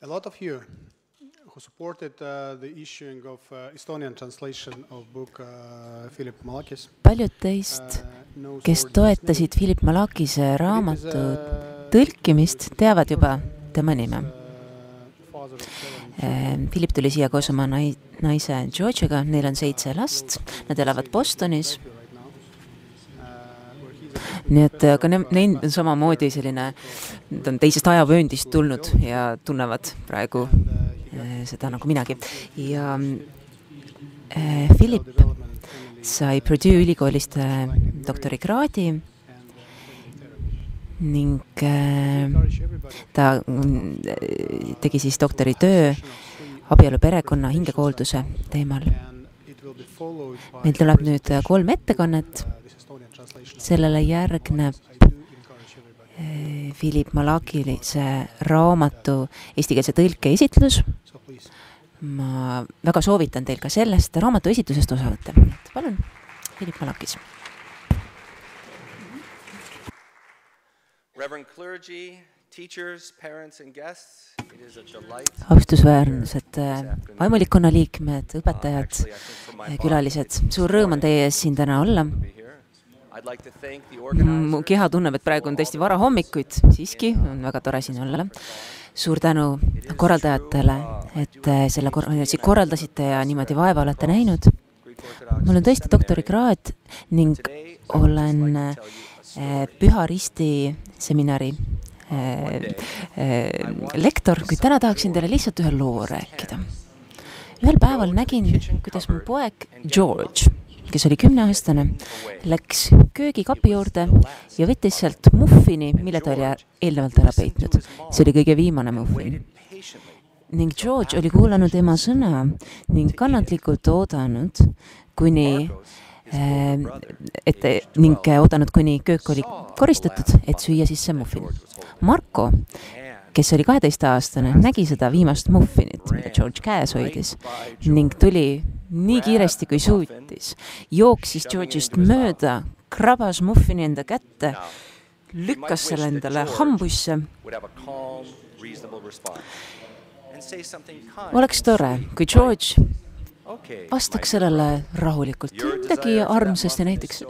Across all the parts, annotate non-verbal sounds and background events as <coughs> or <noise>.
A lot of you who supported uh, the issuing of uh, Estonian translation of book uh, Philip Malakis paljud teist, knows kes toetasid Philip Malakise raamatu uh, tõlkimist, teavad juba tema nime. uh, Philip tuli siia koos oma nai-, naise George'iga, neil on seitse last, nad elavad Bostonis, nii et äh, ka ne-, neil on samamoodi selline, nad on teisest ajavööndist tulnud ja tunnevad praegu äh, seda nagu minagi. ja äh, Philip sai Purdue ülikoolist äh, doktorikraadi ning äh, ta tegi siis doktoritöö abielu, perekonna, hingekoolduse teemal. meil tuleb nüüd äh, kolm ettekannet, sellele järgneb äh, Philip Malakilise raamatu eestikeelse tõlke esitlus. ma väga soovitan teil ka sellest raamatu esitlusest osa võtta. Et palun, Philip Malakis. Reverend clergy, teachers, parents, and guests, austusväärsed äh, vaimulikkonna liikmed, õpetajad, äh, külalised, suur rõõm on teie ees siin täna olla. Mu organizers. keha tunneb, et praegu on tõesti varahommik, kuid siiski on väga tore siin olla. suur tänu korraldajatele, et äh, selle konverentsi korraldasite ja niimoodi vaeva olete näinud. Mul on tõesti doktorikraad ning olen äh. Püha Risti seminari äh, äh, lektor, kuid täna tahaksin teile lihtsalt ühe loo rääkida. ühel päeval nägin, kuidas mu poeg George, kes oli kümneaastane, läks köögikapi juurde ja võttis sealt muffini, mille ta oli eelnevalt ära peitnud. see oli kõige viimane muffin. Ning George oli kuulanud ema sõna ning kannatlikult oodanud, kuni äh, et ning oodanud, kuni köök oli koristatud, et süüa sisse muffin. Marko, kes oli kaheteistaastane, nägi seda viimast muffinit, mida George käes hoidis ning tuli nii kiiresti kui suutis, jooksis George'ist mööda, krabas muffini enda kätte, lükkas selle endale hambusse. Oleks tore, kui George. Vastaks sellele rahulikult, midagi armsasti näiteks.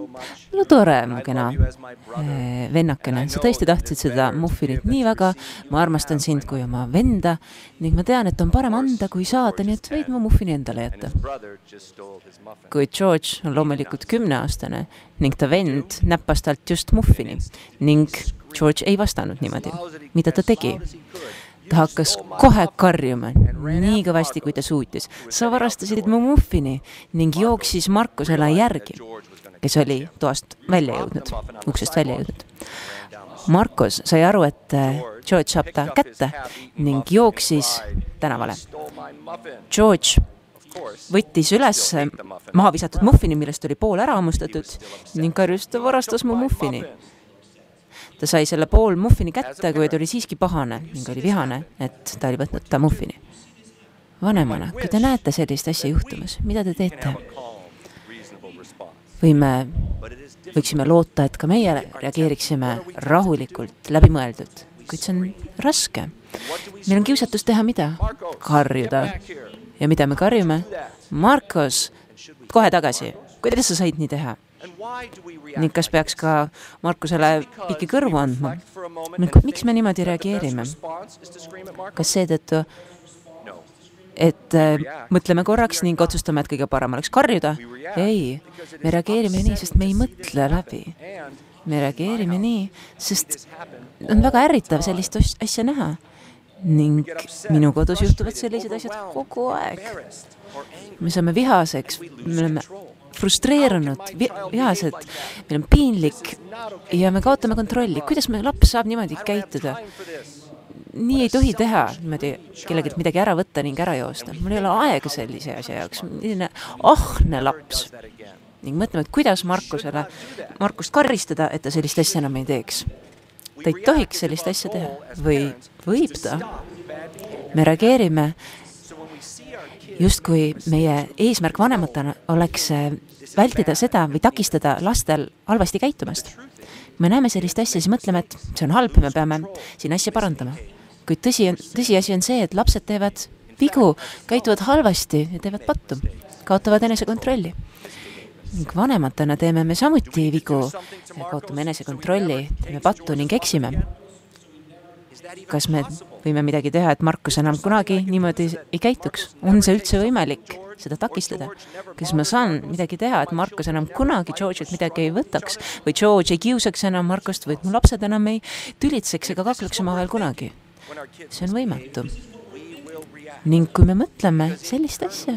no tore, mu kena eh, vennakene, sa tõesti tahtsid seda muffinit nii väga, ma armastan sind kui oma venda ning ma tean, et on parem anda kui saada, nii et võid mu muffini endale jätta. kuid George on loomulikult kümneaastane ning ta vend näppas talt just muffini ning George ei vastanud niimoodi. mida ta tegi? Ta hakkas kohe karjuma nii kõvasti, kui ta suutis. sa varastasid mu muffini ning jooksis Markusele järgi, kes oli toast välja jõudnud, uksest välja jõudnud. Markus sai aru, et äh, George saab ta kätte ning jooksis tänavale. George võttis üles maha visatud muffini, millest oli pool ära hammustatud ning karjus, ta varastas mu muffini ta sai selle pool muffini kätte, kuid oli siiski pahane ning oli vihane, et ta oli võtnud ta muffini. vanemana, kui te näete sellist asja juhtumas, mida te teete? võime, võiksime loota, et ka meie reageeriksime rahulikult, läbimõeldult, kuid see on raske. meil on kiusatus teha mida? karjuda. ja mida me karjume? Markos, kohe tagasi, kuidas sa said nii teha? Ning kas peaks ka Markusele pikki kõrvu andma? miks me niimoodi reageerime? kas seetõttu, et äh, mõtleme korraks ning otsustame, et kõige parem oleks karjuda? ei, me reageerime nii, sest me ei mõtle läbi. me reageerime nii, sest on väga ärritav sellist as- asja näha. ning minu kodus juhtuvad sellised asjad kogu aeg. me saame vihaseks, me oleme frustreerunud, vihased, meil on piinlik ja me kaotame kontrolli. kuidas meie laps saab niimoodi käituda? nii ei tohi teha, niimoodi kellelgi midagi ära võtta ning ära joosta. mul ei ole aega sellise asja jaoks, selline ahne laps. ning mõtleme, et kuidas Markusele, Markust karistada, et ta sellist asja enam ei teeks. ta ei tohiks sellist asja teha või võib ta? me reageerime justkui meie eesmärk vanematena oleks äh, vältida seda või takistada lastel halvasti käitumast. kui me näeme sellist asja, siis mõtleme, et see on halb me peame siin asja parandama. kuid tõsi on, tõsiasi on see, et lapsed teevad vigu, käituvad halvasti ja teevad pattu, kaotavad enesekontrolli. ning vanematena teeme me samuti vigu, kaotame enesekontrolli, teeme pattu ning eksime. Kas me võime midagi teha, et Markus enam kunagi niimoodi ei käituks, on see üldse võimalik? seda takistada. kas ma saan midagi teha, et Markus enam kunagi George'ilt midagi ei võtaks või George ei kiusaks enam Markust või et mu lapsed enam ei tülitseks ega kakleks omavahel kunagi? see on võimatu. ning kui me mõtleme sellist asja,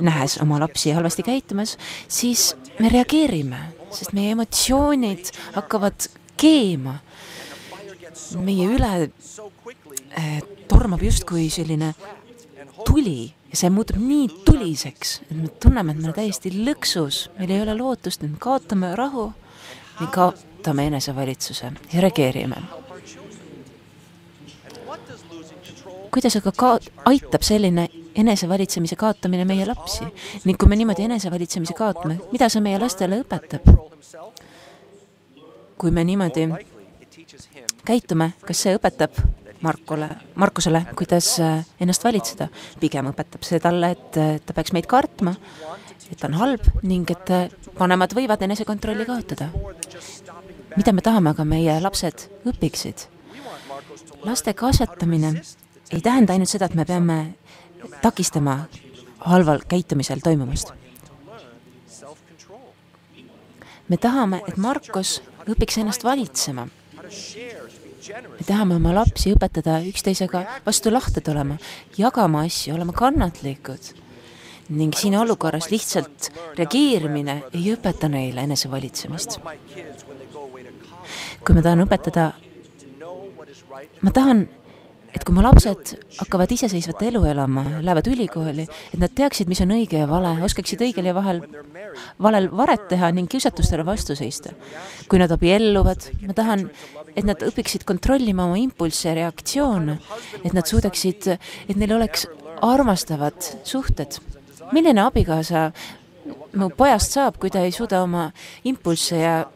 nähes oma lapsi halvasti käitumas, siis me reageerime, sest meie emotsioonid hakkavad keema. Meie üle eh, tormab justkui selline tuli ja see muutub nii tuliseks, et me tunneme, et me oleme täiesti lõksus, meil ei ole lootust, et me kaotame rahu, me kaotame enesevalitsuse ja reageerime. kuidas aga ka aitab selline enesevalitsemise kaotamine meie lapsi ning kui me niimoodi enesevalitsemise kaotame, mida see meie lastele õpetab? kui me niimoodi käitume, kas see õpetab Markole, Markusele, kuidas äh, ennast valitseda. pigem õpetab see talle, et äh, ta peaks meid kartma, et on halb ning et äh, vanemad võivad enesekontrolli kaotada. mida me tahame aga meie lapsed õpiksid? laste kasvatamine ei tähenda ainult seda, et me peame takistama halval käitumisel toimumast. me tahame, et Markus õpiks ennast valitsema me tahame oma lapsi õpetada üksteisega vastu lahted olema, jagama asju, olema kannatlikud. ning siin olukorras lihtsalt reageerimine ei õpeta neile enesevalitsemist. kui ma tahan õpetada, ma tahan et kui mu lapsed hakkavad iseseisvat elu elama, lähevad ülikooli, et nad teaksid, mis on õige ja vale, oskaksid õigel ja vahel, valel varet teha ning kiusatustele vastu seista. kui nad abielluvad, ma tahan, et nad õpiksid kontrollima oma impulsse ja reaktsioone, et nad suudaksid, et neil oleks armastavad suhted. milline abikaasa mu pojast saab, kui ta ei suuda oma impulsse ja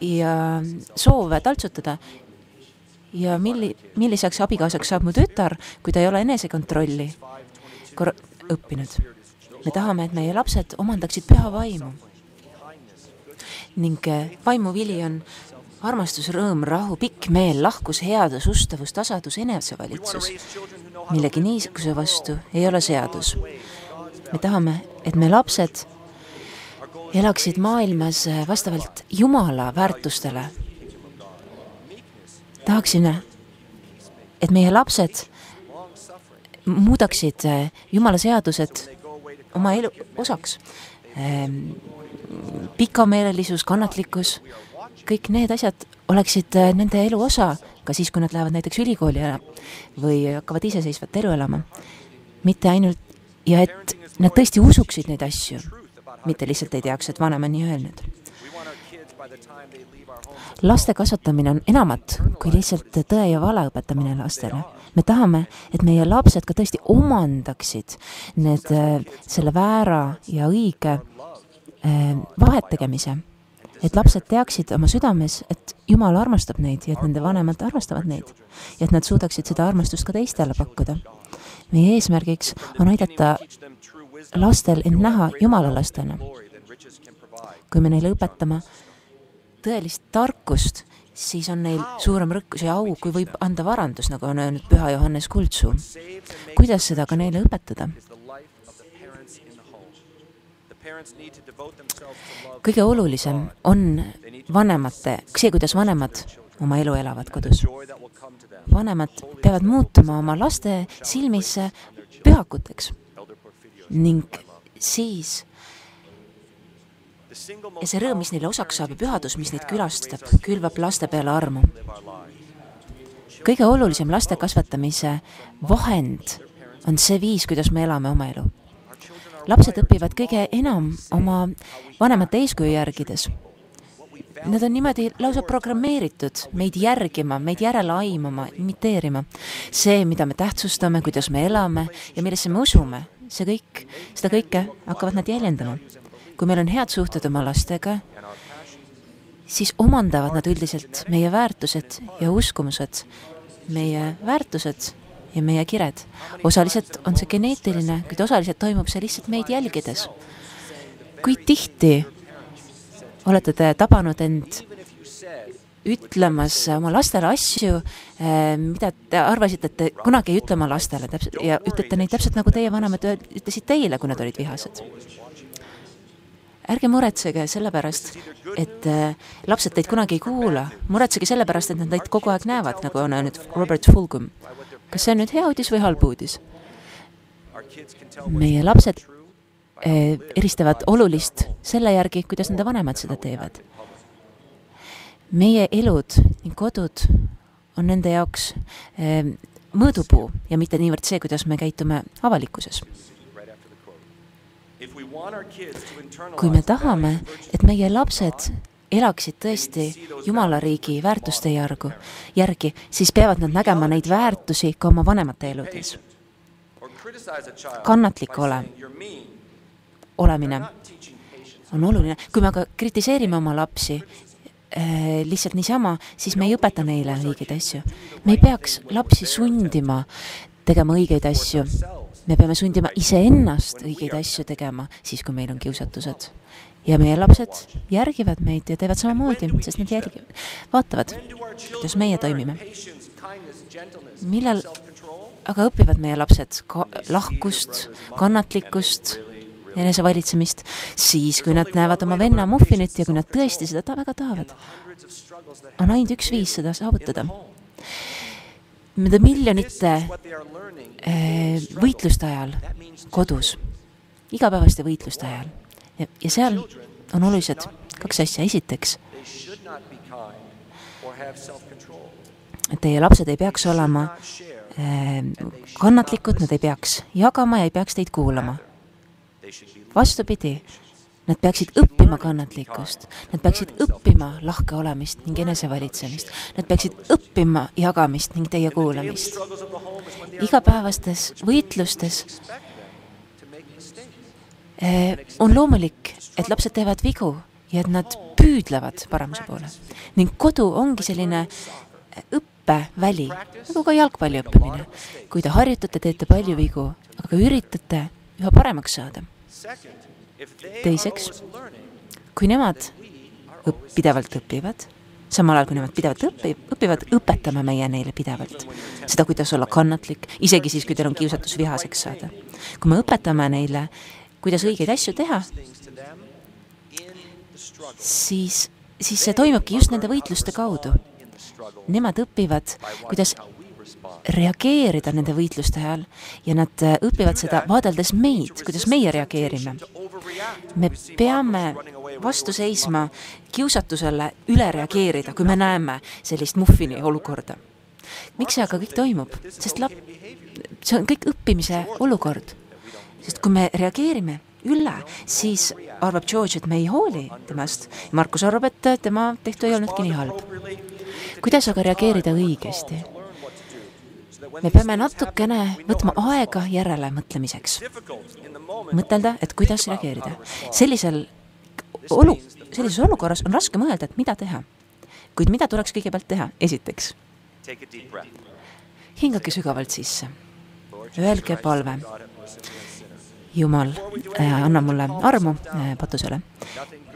ja soove taltsutada ja milli-, milliseks abikaasaks saab mu tütar, kui ta ei ole enesekontrolli kor-, õppinud. me tahame, et meie lapsed omandaksid püha vaimu. ning eh, vaimuvili on armastus, rõõm, rahu, pikk meel, lahkus, headus, ustavus, tasadus, enesevalitsus. millegi niisuguse vastu ei ole seadus. me tahame, et me lapsed elaksid maailmas eh, vastavalt Jumala väärtustele tahaksime, et meie lapsed muudaksid eh, Jumala seadused oma elu osaks. Ehm, pikameelelisus, kannatlikkus, kõik need asjad oleksid eh, nende elu osa, ka siis, kui nad lähevad näiteks ülikooli või hakkavad iseseisvat elu elama. mitte ainult, ja et nad tõesti usuksid neid asju, mitte lihtsalt ei teaks, et vanem on nii öelnud laste kasvatamine on enamat kui lihtsalt tõe ja vale õpetamine lastele. me tahame, et meie lapsed ka tõesti omandaksid need, selle väära ja õige eh, vahet tegemise. et lapsed teaksid oma südames, et Jumal armastab neid ja et nende vanemad armastavad neid. ja et nad suudaksid seda armastust ka teistele pakkuda. meie eesmärgiks on aidata lastel end näha Jumala lastena. kui me neile õpetame tõelist tarkust, siis on neil suurem rõkkus ja au, kui võib anda varandus, nagu on öelnud püha Johannes Kuldsuu. kuidas seda ka neile õpetada? kõige olulisem on vanemate, see, kuidas vanemad oma elu elavad kodus. vanemad peavad muutuma oma laste silmis pühakuteks. Ning siis ja see rõõm, mis neile osaks saab ja pühadus, mis neid külastab, külvab laste peale armu. kõige olulisem laste kasvatamise vahend on see viis, kuidas me elame oma elu. lapsed õpivad kõige enam oma vanemate eeskuju järgides. Nad on niimoodi lausa programmeeritud meid järgima, meid järele aimama, imiteerima. see, mida me tähtsustame, kuidas me elame ja millesse me usume, see kõik, seda kõike hakkavad nad jäljendama kui meil on head suhted oma lastega, siis omandavad nad üldiselt meie väärtused ja uskumused, meie väärtused ja meie kired. osaliselt on see geneetiline, kuid osaliselt toimub see lihtsalt meid jälgides. kui tihti olete te tabanud end ütlemas oma lastele asju, eh, mida te arvasite, et te kunagi ei ütle oma lastele täpselt ja ütlete neid täpselt nagu teie vanemad ütlesid teile, kui nad olid vihased. Ärge muretsege selle pärast, et eh, lapsed teid kunagi ei kuula, muretsege selle pärast, et nad teid kogu aeg näevad, nagu on öelnud Robert Fulghum. kas see on nüüd hea uudis või halb uudis? meie lapsed eh, eristavad olulist selle järgi, kuidas nende vanemad seda teevad meie elud ning kodud on nende jaoks eh, mõõdupuu ja mitte niivõrd see, kuidas me käitume avalikkuses. Kui me tahame, et meie lapsed elaksid tõesti Jumala riigi väärtuste järgu, järgi, siis peavad nad nägema neid väärtusi ka oma vanemate eludes. kannatlik ole, olemine on oluline, kui me aga kritiseerime oma lapsi Äh, lihtsalt niisama, siis me ei õpeta neile õigeid asju. me ei peaks lapsi sundima tegema õigeid asju. Me peame sundima iseennast õigeid asju tegema, siis kui meil on kiusatused. ja meie lapsed järgivad meid ja teevad samamoodi, sest nad jälgivad, vaatavad, kuidas meie toimime. millal aga õpivad meie lapsed ka lahkust, kannatlikkust enesevalitsemist, siis kui nad näevad oma venna muffinit ja kui nad tõesti seda ta väga tahavad. on ainult üks viis seda saavutada. Nende miljonite eh, võitluste ajal kodus, igapäevaste võitluste ajal. Ja, ja seal on olulised kaks asja, esiteks teie lapsed ei peaks olema eh, kannatlikud, nad ei peaks jagama ja ei peaks teid kuulama. Vastupidi, nad peaksid õppima kannatlikkust, nad peaksid õppima lahke olemist ning enesevalitsemist, nad peaksid õppima jagamist ning teie kuulamist. igapäevastes võitlustes eh, on loomulik, et lapsed teevad vigu ja et nad püüdlevad paremuse poole. ning kodu ongi selline õppeväli, nagu ka jalgpalli õppimine. kui te harjutate, teete palju vigu, aga üritate üha paremaks saada teiseks, kui nemad õp-, pidevalt õpivad, samal ajal kui nemad pidevalt õpi-, õpivad, õpetame meie neile pidevalt seda, kuidas olla kannatlik, isegi siis, kui teil on kiusatus vihaseks saada. kui me õpetame neile, kuidas õigeid asju teha, siis, siis see toimubki just nende võitluste kaudu. Nemad õpivad, kuidas reageerida nende võitluste ajal ja nad äh, õpivad seda vaadeldes meid, kuidas meie reageerime. me peame vastu seisma kiusatusele üle reageerida, kui me näeme sellist muffini olukorda. miks see aga kõik toimub? sest lap-, see on kõik õppimise olukord. sest kui me reageerime üle, siis arvab George, et me ei hooli temast. Markus arvab, et tema tehtu ei olnudki nii halb. kuidas aga reageerida õigesti? Me peame natukene võtma aega järelemõtlemiseks. mõtelda, et kuidas reageerida. sellisel olu, sellises olukorras on raske mõelda, et mida teha. kuid mida tuleks kõigepealt teha? esiteks, hingake sügavalt sisse. Öelge palve. Jumal äh,, anna mulle armu äh, patusele.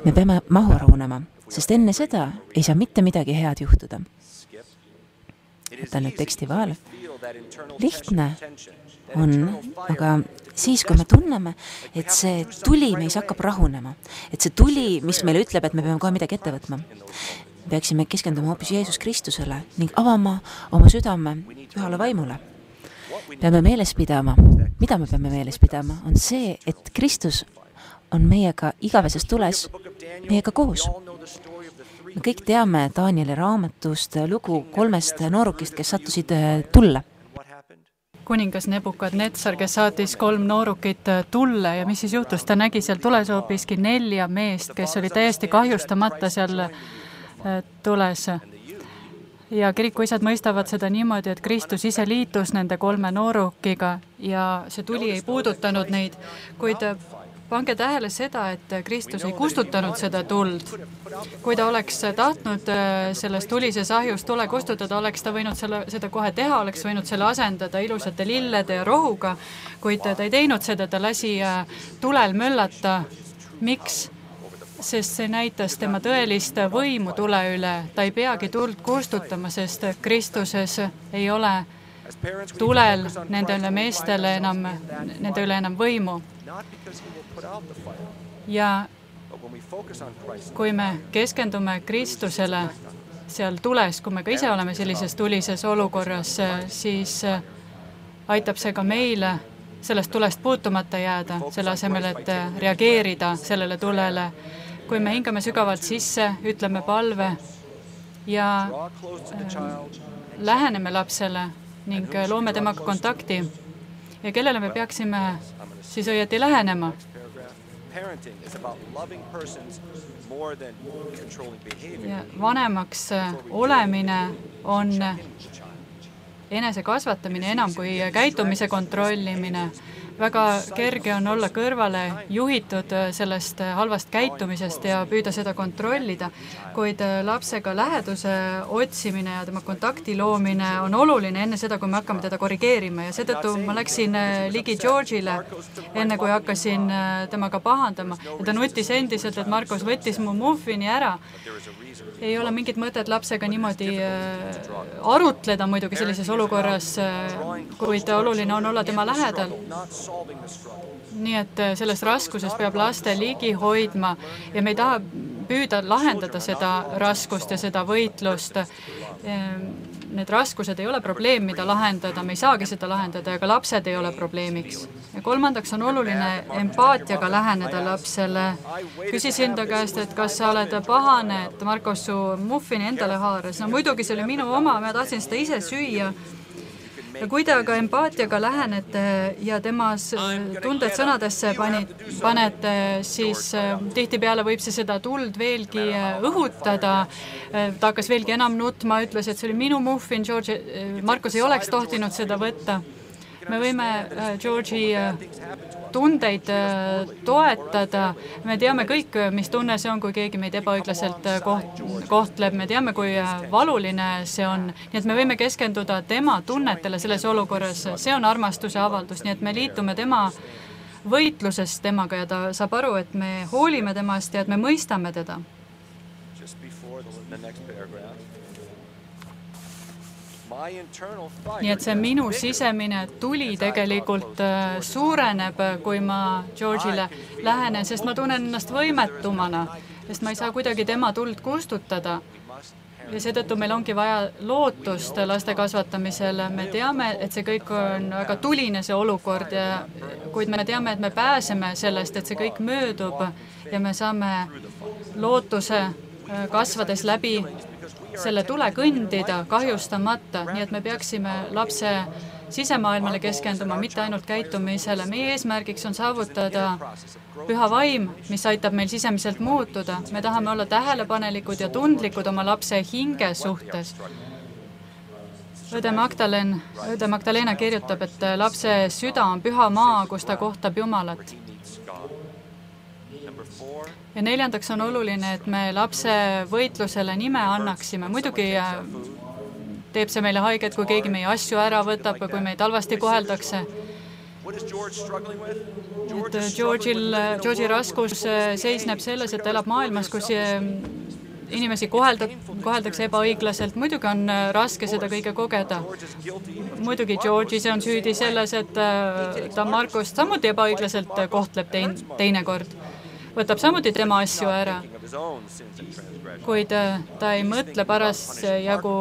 me peame mahu rahunema, sest enne seda ei saa mitte midagi head juhtuda. Võtan nüüd teksti vahele. Lihtne on, aga siis, kui me tunneme, et see tuli meis hakkab rahunema, et see tuli, mis meile ütleb, et me peame kohe midagi ette võtma, peaksime keskenduma hoopis Jeesus Kristusele ning avama oma südame pühale vaimule. peame meeles pidama, mida me peame meeles pidama, on see, et Kristus on meiega igaveses tules, meiega koos me kõik teame Danieli raamatust lugu kolmest noorukist, kes sattusid äh, tulle kuningas Nebukadnetsar, kes saatis kolm noorukit äh, tulle ja mis siis juhtus, ta nägi seal tules hoopiski nelja meest, kes olid täiesti kahjustamata seal äh, tules. ja kirikuisad mõistavad seda niimoodi, et Kristus ise liitus nende kolme noorukiga ja see tuli ei puudutanud neid, kuid pange tähele seda, et Kristus ei kustutanud seda tuld. kui ta oleks tahtnud äh, selles tulises ahjus tule kustutada, oleks ta võinud selle, seda kohe teha, oleks võinud selle asendada ilusate lillede ja rohuga, kuid ta ei teinud seda, ta lasi äh, tulel möllata. miks? sest see näitas tema tõelist võimu tule üle, ta ei peagi tuld kustutama, sest Kristuses ei ole tulel nendele meestele enam, nende üle enam võimu. ja kui me keskendume Kristusele seal tules, kui me ka ise oleme sellises tulises olukorras, siis aitab see ka meile sellest tulest puutumata jääda, selle asemel, et reageerida sellele tulele. kui me hingame sügavalt sisse, ütleme palve ja äh, läheneme lapsele ning loome temaga kontakti. Ja kellele me peaksime siis õieti lähenema. ja vanemaks olemine on enese kasvatamine enam kui käitumise kontrollimine väga kerge on olla kõrvale juhitud äh, sellest äh, halvast käitumisest ja püüda seda kontrollida, kuid äh, lapsega läheduse otsimine ja tema kontakti loomine on oluline enne seda, kui me hakkame teda korrigeerima. Ja seetõttu ma läksin ligi George'ile, enne kui hakkasin temaga pahandama. Ja ta nutis endiselt, et Markus võttis mu muffini ära. Ei ole mingit mõtet lapsega niimoodi arutleda muidugi sellises olukorras, kuid oluline on olla tema lähedal. Nii et äh, selles raskuses peab laste ligi hoidma ja me ei taha püüda lahendada seda raskust ja seda võitlust need raskused ei ole probleem, mida lahendada, me ei saagi seda lahendada ja ka lapsed ei ole probleemiks. ja kolmandaks on oluline empaatiaga läheneda lapsele. küsisin ta käest, et kas sa oled pahane, et Markus su muffini endale haaras. no muidugi, see oli minu oma, ma tahtsin seda ise süüa ja kui te aga empaatiaga lähenete ja temas tunded sõnadesse pani, panete, siis äh, tihtipeale võib see seda tuld veelgi äh, õhutada. Äh, ta hakkas veelgi enam nutma, ütles, et see oli minu muffin, George, Markus ei oleks tohtinud seda võtta. Me võime George'i tundeid äh, toetada. me teame kõik, mis tunne see on, kui keegi meid ebaõiglaselt äh, koht-, kohtleb, me teame, kui äh, valuline see on, nii et me võime keskenduda tema tunnetele selles olukorras, see on armastuse avaldus, nii et me liitume tema võitluses temaga ja ta saab aru, et me hoolime temast ja et me mõistame teda. Just before the, the next paragraph nii et see minu sisemine tuli tegelikult äh, suureneb, kui ma George'ile lähenen, sest ma tunnen ennast võimetumana, sest ma ei saa kuidagi tema tuld kustutada. ja seetõttu meil ongi vaja lootust laste kasvatamisel, me teame, et see kõik on väga tuline, see olukord ja kuid me teame, et me pääseme sellest, et see kõik möödub ja me saame lootuse äh, kasvades läbi selle tule kõndida kahjustamata, nii et me peaksime lapse sisemaailmale keskenduma, mitte ainult käitumisele. meie eesmärgiks on saavutada püha vaim, mis aitab meil sisemiselt muutuda. me tahame olla tähelepanelikud ja tundlikud oma lapse hinge suhtes. õde Magdalen, õde Magdalena kirjutab, et lapse süda on püha maa, kus ta kohtab Jumalat ja neljandaks on oluline, et me lapse võitlusele nime annaksime, muidugi äh, teeb see meile haiget, kui keegi meie asju ära võtab või kui meid halvasti koheldakse. et äh, George'il, äh, George'i raskus seisneb selles, et ta elab maailmas, kus inimesi kohelda, koheldakse ebaõiglaselt, muidugi on raske seda kõike kogeda. muidugi George ise on süüdi selles, et ta Markost samuti ebaõiglaselt kohtleb tein-, teinekord võtab samuti tema asju ära. kuid äh, ta ei mõtle parasjagu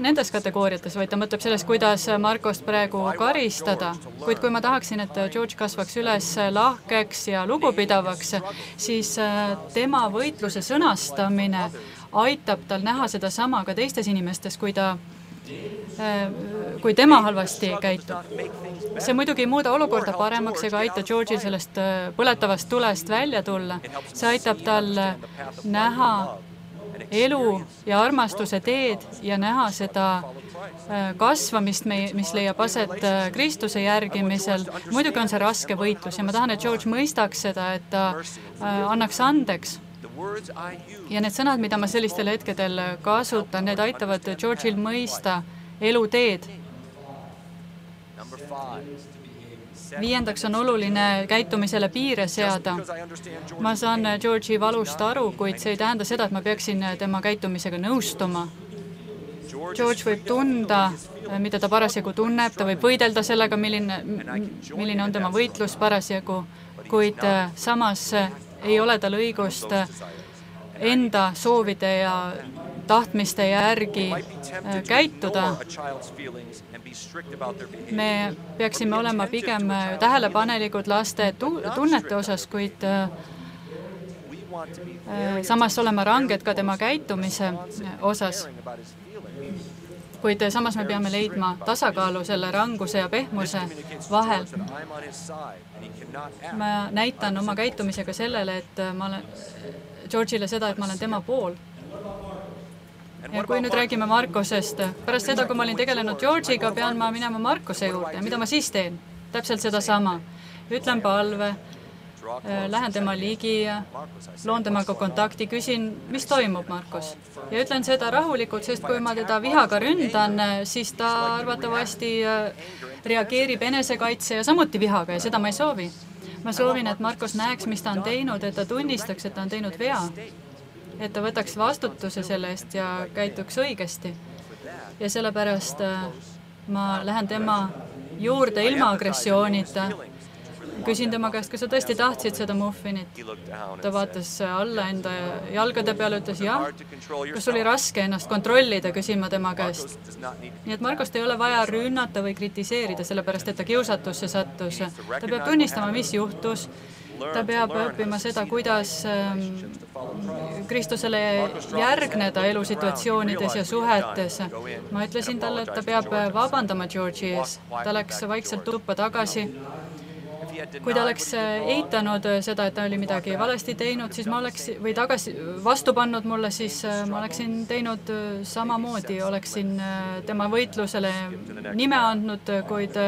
nendes kategooriates, vaid ta mõtleb sellest, kuidas Markost praegu karistada. kuid kui ma tahaksin, et George kasvaks üles lahkeks ja lugupidavaks, siis äh, tema võitluse sõnastamine aitab tal näha sedasama ka teistes inimestes, kui ta kui tema halvasti käitub. see muidugi ei muuda olukorda paremaks ega aita George'il sellest äh, põletavast tulest välja tulla, see aitab tal näha elu ja armastuse teed ja näha seda äh, kasvamist, mis leiab aset äh, Kristuse järgimisel. muidugi on see raske võitlus ja ma tahan, et George mõistaks seda, et ta annaks andeks. Ja need sõnad, mida ma sellistel hetkedel kasutan, need aitavad George'il mõista eluteed. Viiendaks on oluline käitumisele piire seada. ma saan George'i valust aru, kuid see ei tähenda seda, et ma peaksin tema käitumisega nõustuma. George võib tunda, mida ta parasjagu tunneb, ta võib võidelda sellega, milline, milline on tema võitlus parasjagu, kuid samas ei ole tal õigust enda soovide ja tahtmiste järgi käituda. me peaksime olema pigem äh, tähelepanelikud laste tu-, tunnete osas, kuid äh, äh, samas olema ranged ka tema käitumise osas. Kuid samas me peame leidma tasakaalu selle ranguse ja pehmuse vahel. ma näitan oma käitumisega sellele, et ma olen, George'ile seda, et ma olen tema pool ja kui nüüd räägime Markosest, pärast seda, kui ma olin tegelenud George'iga, pean ma minema Markose juurde, mida ma siis teen? täpselt sedasama. ütlen palve, lähen tema ligi, loon temaga kontakti, küsin, mis toimub, Markus. ja ütlen seda rahulikult, sest kui ma teda vihaga ründan, siis ta arvatavasti äh, reageerib enesekaitse ja samuti vihaga ja seda ma ei soovi. ma soovin, et Markus näeks, mis ta on teinud, et ta tunnistaks, et ta on teinud vea et ta võtaks vastutuse selle eest ja käituks õigesti. ja sellepärast äh, ma lähen tema juurde ilma agressioonita, küsin tema käest, kas sa tõesti tahtsid seda muffinit. ta vaatas alla enda jalgade peale, ütles jah. kas oli raske ennast kontrollida, küsin ma tema käest. nii et Markost ei ole vaja rünnata või kritiseerida, sellepärast et ta kiusatusse sattus. ta peab tunnistama, mis juhtus ta peab õppima seda, kuidas ähm, Kristusele järgneda elusituatsioonides ja suhetes. ma ütlesin talle, et ta peab vabandama George'i ees. ta läks vaikselt tuppa tagasi. Kui ta oleks eitanud seda, et ta oli midagi valesti teinud, siis ma oleks, või tagasi, vastu pannud mulle, siis äh, ma oleksin teinud äh, samamoodi, oleksin äh, tema võitlusele nime andnud, kuid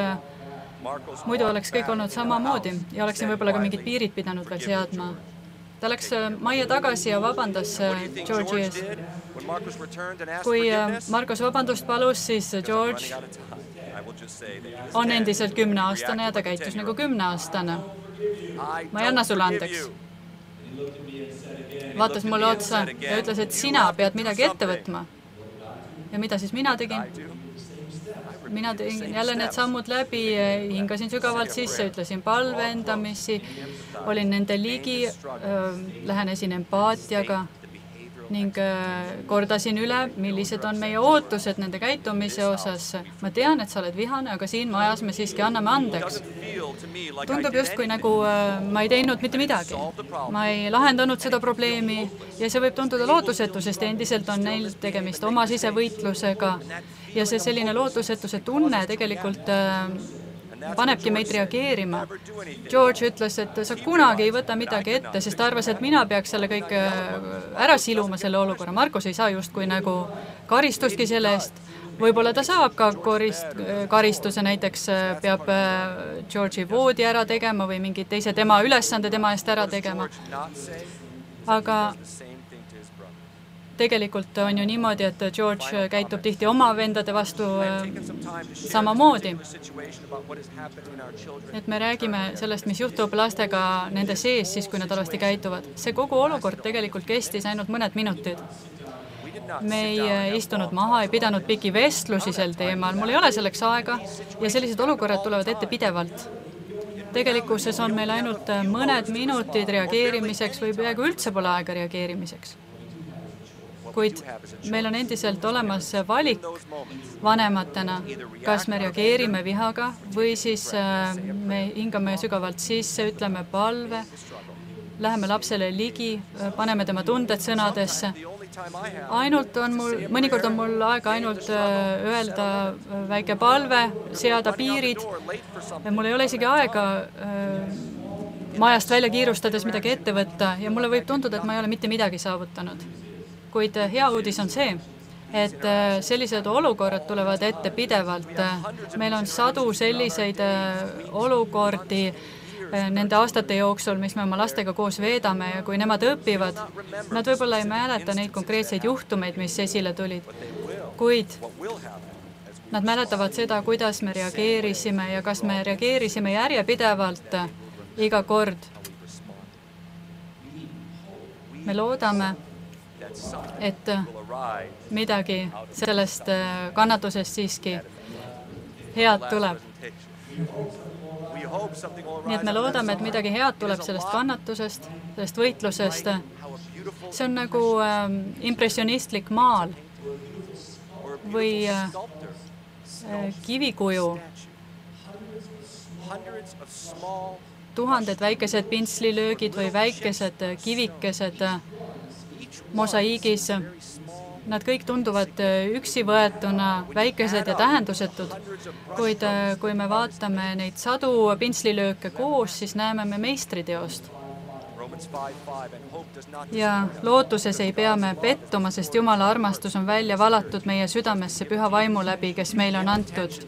muidu oleks kõik olnud samamoodi ja oleksin võib-olla ka mingid piirid pidanud veel seadma. ta läks äh, majja tagasi ja vabandas äh, George'i ees. kui äh, Margus vabandust palus, siis George on endiselt kümneaastane ja ta käitus nagu kümneaastane. ma ei anna sulle andeks. vaatas mulle otsa ja ütles, et sina pead midagi ette võtma. ja mida siis mina tegin? mina tegin jälle need sammud läbi, hingasin sügavalt sisse, ütlesin palvendamisi, olin nende ligi, lähenesin empaatiaga ning kordasin üle, millised on meie ootused nende käitumise osas. ma tean, et sa oled vihane, aga siin majas me siiski anname andeks. tundub justkui nagu ma ei teinud mitte midagi. ma ei lahendanud seda probleemi ja see võib tunduda lootusetu, sest endiselt on neil tegemist oma sisevõitlusega ja see selline lootusetuse tunne tegelikult äh, panebki meid reageerima. George ütles, et sa kunagi ei võta midagi ette, sest ta arvas, et mina peaks selle kõik äh, ära siluma, selle olukorra. Markus ei saa justkui nagu karistustki selle eest. võib-olla ta saab ka korist-, karistuse, näiteks äh, peab George'i voodi ära tegema või mingi teise tema ülesande tema eest ära tegema. aga tegelikult on ju niimoodi, et George käitub tihti oma vendade vastu äh, samamoodi. et me räägime sellest, mis juhtub lastega nende sees siis, kui nad halvasti käituvad. see kogu olukord tegelikult kestis ainult mõned minutid. me ei äh, istunud maha, ei pidanud pikki vestlusi sel teemal, mul ei ole selleks aega ja sellised olukorrad tulevad ette pidevalt tegelikkuses on meil ainult äh, mõned minutid reageerimiseks või peaaegu üldse pole aega reageerimiseks kuid meil on endiselt olemas valik vanematena, kas me reageerime vihaga või siis äh, me hingame sügavalt sisse, ütleme palve, läheme lapsele ligi, äh, paneme tema tunded sõnadesse. ainult on mul, mõnikord on mul aega ainult äh, öelda väike palve, seada piirid. mul ei ole isegi aega majast välja kiirustades midagi ette võtta ja mulle võib tunduda, et ma ei ole mitte midagi saavutanud kuid hea uudis on see, et äh, sellised olukorrad tulevad ette pidevalt. meil on sadu selliseid äh, olukordi nende aastate jooksul, mis me oma lastega koos veedame ja kui nemad õpivad, nad võib-olla ei mäleta neid konkreetseid juhtumeid, mis esile tulid, kuid nad mäletavad seda, kuidas me reageerisime ja kas me reageerisime järjepidevalt iga kord. me loodame, et midagi sellest äh, kannatusest siiski head tuleb. nii et me loodame, et midagi head tuleb sellest kannatusest, sellest võitlusest. see on nagu äh, impressionistlik maal või äh, äh kivikuju. tuhanded väikesed pintslilöögid või väikesed äh, kivikesed mosaiigis. Nad kõik tunduvad äh, üksi võetuna väikesed ja tähendusetud, kuid äh, kui me vaatame neid sadu pintslilööke koos, siis näeme me meistriteost. ja lootuses ei pea me pettuma, sest Jumala armastus on välja valatud meie südamesse püha vaimu läbi, kes meile on antud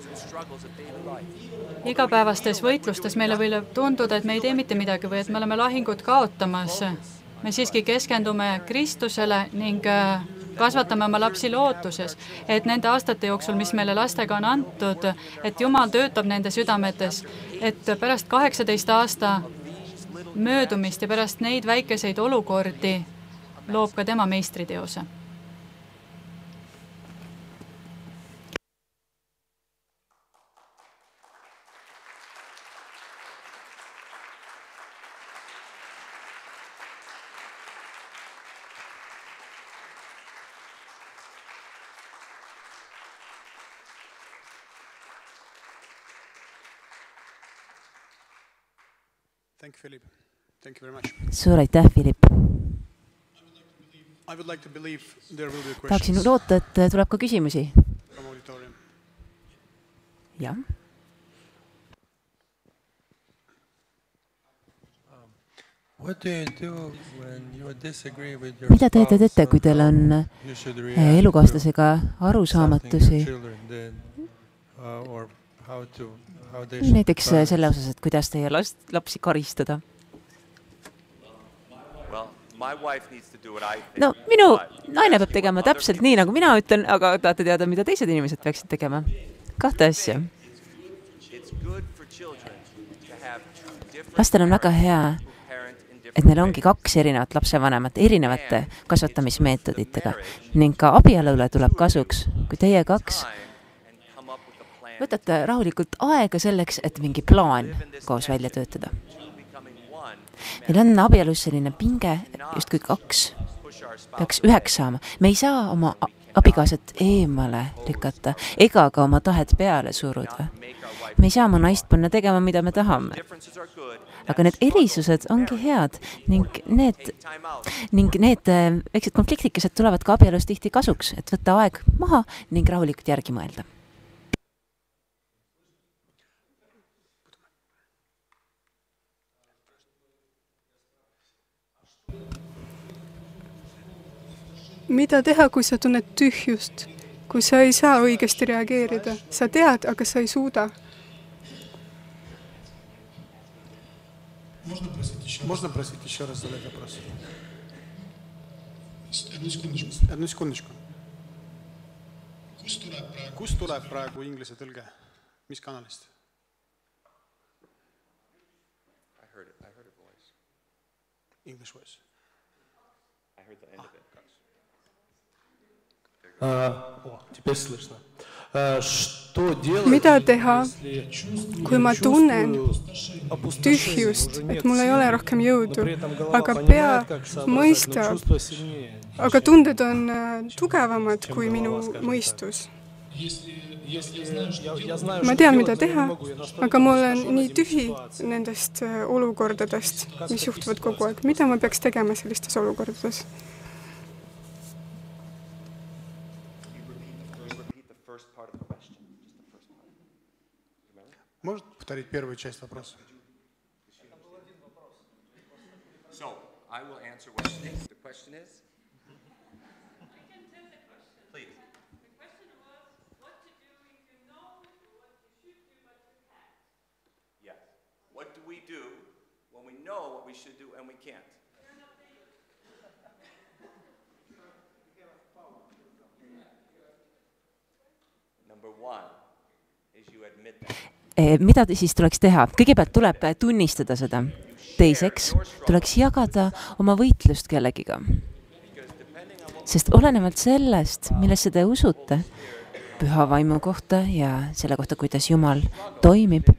igapäevastes võitlustes meile võib tunduda, et me ei tee mitte midagi või et me oleme lahingut kaotamas me siiski keskendume Kristusele ning äh, kasvatame oma lapsi lootuses, et nende aastate jooksul, mis meile lastega on antud, et Jumal töötab nende südametes, et pärast kaheksateist aasta möödumist ja pärast neid väikeseid olukordi loob ka tema meistriteose suur aitäh, Philip! tahaksin loota, et tuleb ka küsimusi. jah. mida te teete, kui teil on eh, elukaaslasega arusaamatusi? Näiteks äh, selle osas, et kuidas teie last, lapsi karistada? no minu naine peab tegema täpselt nii, nagu mina ütlen, aga tahate teada, mida teised inimesed peaksid tegema? kahte asja. lastel on väga hea, et neil ongi kaks erinevat lapsevanemat erinevate kasvatamismeetoditega ning ka abielule tuleb kasuks, kui teie kaks võtate rahulikult aega selleks, et mingi plaan koos välja töötada. meil on abielus selline pinge, justkui kaks peaks üheks saama. me ei saa oma abikaasat eemale lükata ega ka oma tahet peale suruda. me ei saa oma naist panna tegema, mida me tahame. aga need erisused ongi head ning need, ning need äh, väiksed konfliktikesed tulevad ka abielus tihti kasuks, et võtta aeg maha ning rahulikult järgi mõelda mida teha, kui sa tunned tühjust, kui sa ei saa õigesti reageerida, sa tead, aga sa ei suuda? Можно просить еще раз задать вопрос? Одну секундочку. Одну секундочку. kust tuleb praegu, kust tuleb praegu inglise tõlge, mis kanalist? I heard it, I heard a voice. English voice. I heard the end ah. of it. mida teha, kui ma tunnen tühjust, et mul ei ole rohkem jõudu, aga pea mõistab, aga tunded on tugevamad kui minu mõistus. Ma tean, mida teha, aga ma olen nii tühi nendest olukordadest, mis juhtuvad kogu aeg. mida ma peaks tegema sellistes olukordades? Может повторить первую часть вопроса? So, I will answer what the question is. What do we do when we know what we should do and we can't? Number one is you admit that. Eh, mida siis tuleks teha? kõigepealt tuleb tunnistada seda. teiseks tuleks jagada oma võitlust kellegiga. sest olenevalt sellest, millesse te usute, püha vaimu kohta ja selle kohta, kuidas Jumal toimib,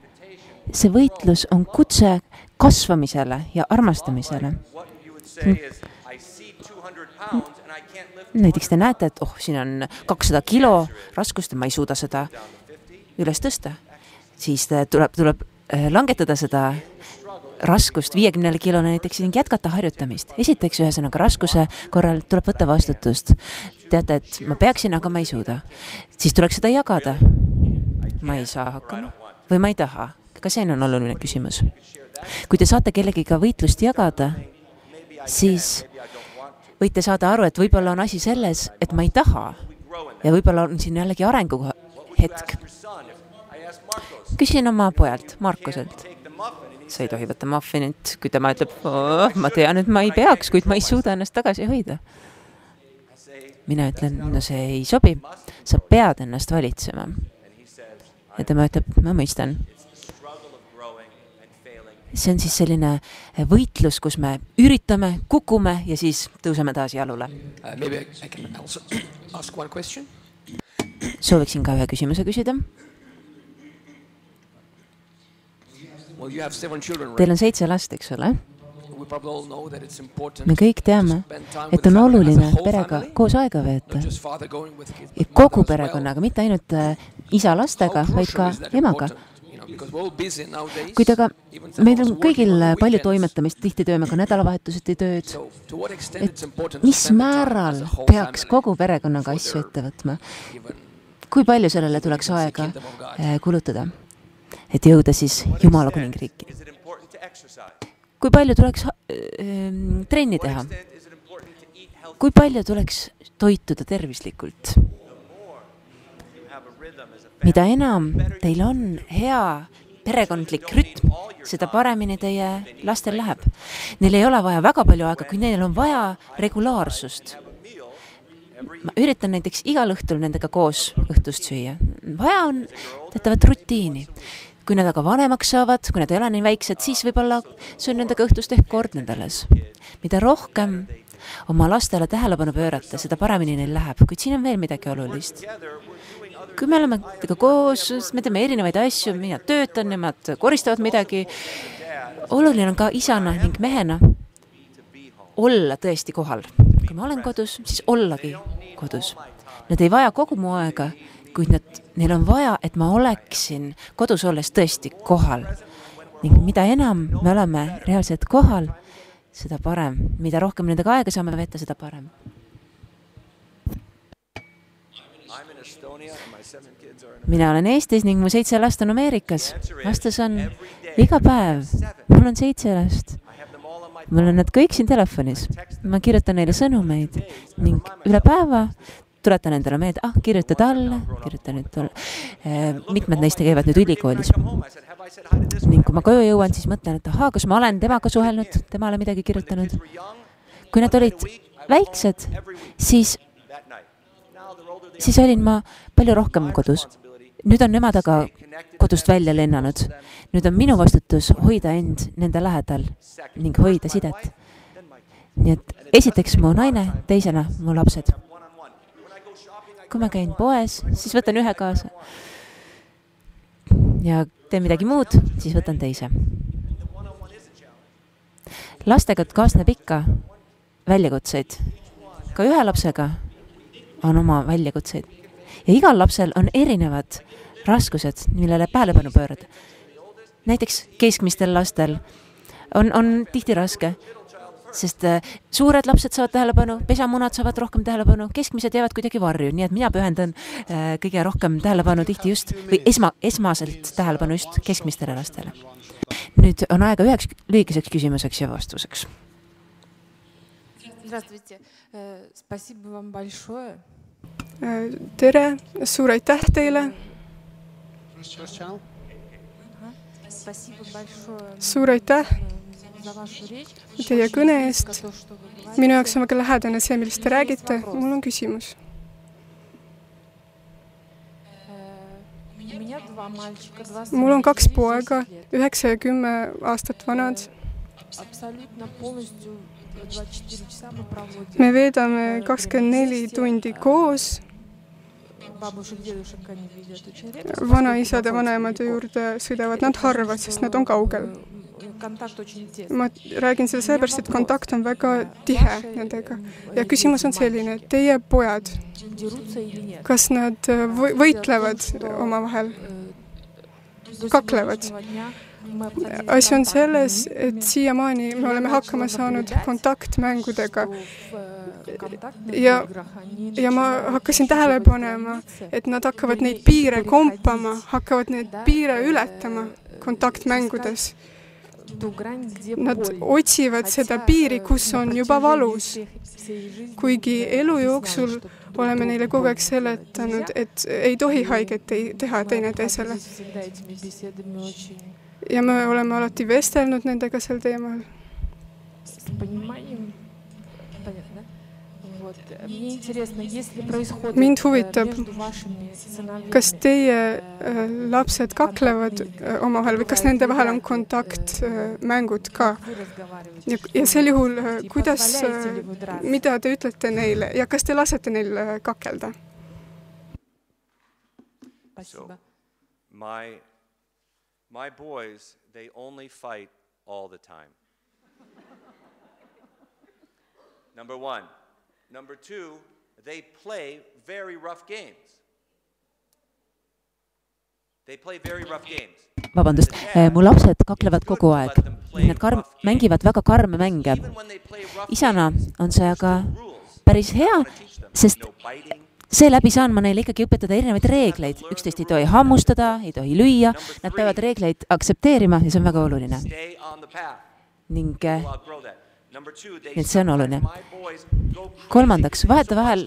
see võitlus on kutse kasvamisele ja armastamisele. What you would say is, I see 200 pounds and I can't lift näiteks te näete, et oh, siin on kakssada kilo raskust ja ma ei suuda seda üles tõsta, siis te- tuleb, tuleb eh, langetada seda raskust viiekümnele kilole näiteks ning jätkata harjutamist. esiteks, ühesõnaga raskuse korral tuleb võtta vastutust. teate, et ma peaksin, aga ma ei suuda. siis tuleks seda jagada. ma ei saa hakkama või ma ei taha. ka see on oluline küsimus. kui te saate kellegiga võitlust jagada, siis võite saada aru, et võib-olla on asi selles, et ma ei taha ja võib-olla on siin jällegi arenguhetk. Küsin oma pojalt, Markuselt, sa ei tohi võtta muffinit, kui tema ütleb ma tean, et ma ei peaks, kuid ma ei suuda ennast tagasi hoida. mina ütlen, no see ei sobi, sa pead ennast valitsema. ja tema ütleb, ma mõistan. see on siis selline võitlus, kus me üritame, kukume ja siis tõuseme taas jalule. Uh, <coughs> sooviksin ka ühe küsimuse küsida. Teil on seitse last, eks ole? Me kõik teame, et on oluline perega koos aega veeta. ja kogu perekonnaga, mitte ainult äh, isa lastega, vaid ka emaga. kuid aga meil on kõigil palju toimetamist, tihti teeme ka nädalavahetuseti tööd. Et mis määral peaks kogu perekonnaga asju ette võtma, kui palju sellele tuleks aega äh, kulutada, et jõuda siis Jumala kuningriiki. Kui palju tuleks äh, trenni teha, kui palju tuleks toituda tervislikult, mida enam teil on hea perekondlik rütm, seda paremini teie lastel läheb. Neil ei ole vaja väga palju aega, kuid neil on vaja regulaarsust. ma üritan näiteks igal õhtul nendega koos õhtust süüa. vaja on teatavat rutiini. Kui nad aga vanemaks saavad, kui nad ei ole nii väiksed, siis võib-olla söön nendega õhtust ehk kord nädalas. mida rohkem oma lastele tähelepanu pöörata, seda paremini neil läheb, kuid siin on veel midagi olulist. kui me oleme temaga koos, siis me teeme erinevaid asju, mina töötan, nemad koristavad midagi. oluline on ka isana ning mehena olla tõesti kohal. kui ma olen kodus, siis ollagi kodus. Nad ei vaja kogu mu aega, kuid nad, neil on vaja, et ma oleksin kodus olles tõesti kohal. ning mida enam me oleme reaalselt kohal, seda parem. mida rohkem nendega aega saame veeta, seda parem. Mina olen Eestis ning mu seitse last on Ameerikas. vastus on iga päev. mul on seitse last. Mul on nad kõik siin telefonis. ma kirjutan neile sõnumeid ning üle päeva tuletan endale meelde, ah, kirjuta talle, kirjuta nüüd talle. mitmed neist käivad nüüd ülikoolis ning kui ma koju jõuan, siis mõtlen, et ahaa, kas ma olen temaga suhelnud, temale midagi kirjutanud. kui nad olid väiksed, siis, siis olin ma palju rohkem kodus. nüüd on nemad aga kodust välja lennanud. nüüd on minu vastutus hoida end nende lähedal ning hoida sidet. Nii et esiteks mu naine, teisena mu lapsed. Kui ma käin poes, siis võtan ühe kaasa. ja teen midagi muud, siis võtan teise. lastega kaasneb ikka väljakutseid. ka ühe lapsega on oma väljakutseid. ja igal lapsel on erinevad raskused, millele tähelepanu pöörata. näiteks keskmistel lastel on, on tihti raske, sest äh, suured lapsed saavad tähelepanu, pesamunad saavad rohkem tähelepanu, keskmised jäävad kuidagi varju, nii et mina pühendan äh, kõige rohkem tähelepanu tihti just või esma, esmaselt tähelepanu just keskmistele lastele. nüüd on aega üheks lühikeseks küsimuseks ja vastuseks. Э, tere, suur aitäh teile. suur aitäh teie kõne eest. minu jaoks on väga lähedane see, millest te räägite. mul on küsimus. mul on kaks poega, üheksa ja kümme aastat vanad me veedame kakskümmend neli tundi koos. vanaisad ja vanaemade juurde sõidavad nad harva, sest nad on kaugel ma räägin seda sellepärast, et kontakt on väga tihe nendega. ja küsimus on selline, teie pojad, kas nad э, võitlevad omavahel, kaklevad? Э, asi on selles, et siiamaani me oleme hakkama saanud kontaktmängudega ja, ja ma hakkasin tähele panema, et nad hakkavad neid piire kompama, hakkavad neid piire ületama kontaktmängudes Nad otsivad seda piiri, kus on juba valus. kuigi elu jooksul oleme neile kogu aeg seletanud, et ei tohi haiget te teha teineteisele. ja me oleme alati vestelnud nendega sel teemal mind huvitab, kas teie э, lapsed kaklevad э, omavahel või kas nende vahel on kontaktmängud э, ka? ja, ja sel juhul, äh, kuidas, mida te ütlete neile ja kas te lasete neil kakelda? So my my boys they only fight all the time. Number 1 Number two, they play very rough games. They play very rough games. vabandust, mu lapsed kaklevad kogu aeg. Nad karm, mängivad väga karme mänge. Isana on see aga päris hea, sest seeläbi saan ma neile ikkagi õpetada erinevaid reegleid, üksteist ei tohi hammustada, ei tohi lüüa, nad peavad reegleid aktsepteerima ja see on väga oluline. Ning Nii et see on oluline. kolmandaks, vahetevahel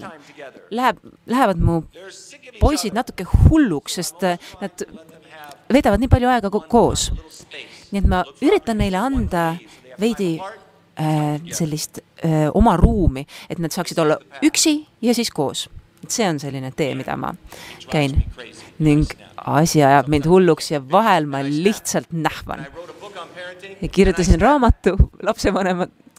läheb, lähevad mu poisid natuke hulluks, sest eh, nad veedavad nii palju aega ko- koos. nii et ma üritan neile anda veidi äh, sellist äh, oma ruumi, et nad saaksid olla üksi ja siis koos. et see on selline tee, mida ma käin. Ning asi ajab mind hulluks ja vahel ma lihtsalt nähvan. Kirjutasin raamatu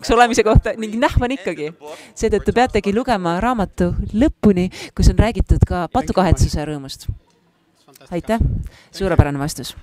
lapsevanemaks olemise kohta ning nähvan ikkagi. seetõttu peategi lugema raamatu lõpuni, kus on räägitud ka patukahetsuse rõõmust. aitäh, suurepärane vastus